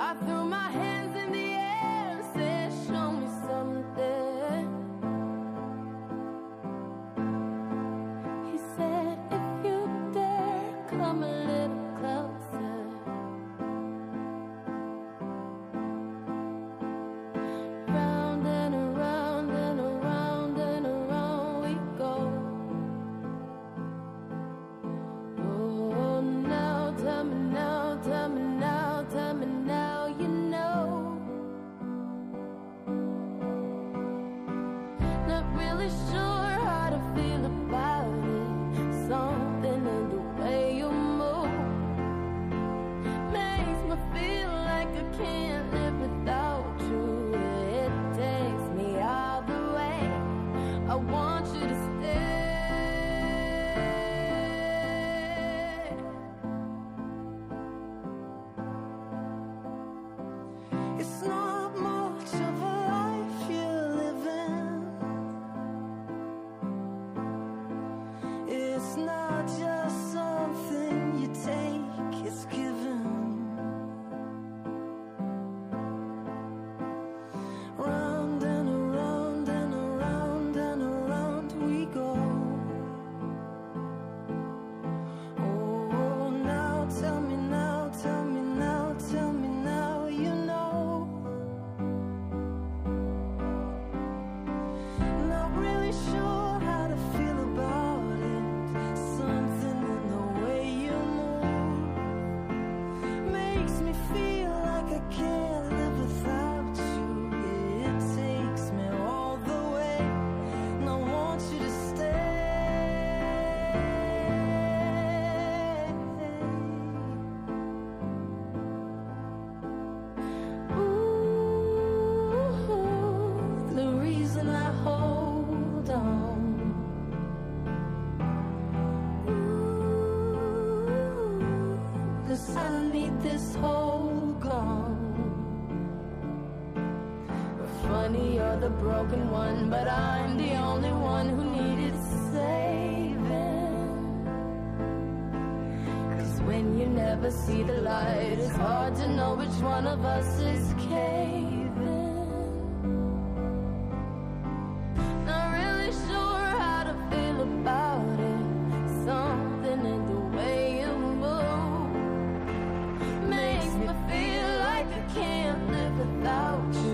I threw It's not I need this hole gone. Funny, you're the broken one, but I'm the only one who needed saving. Cause when you never see the light, it's hard to know which one of us is capable. world.